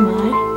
am I?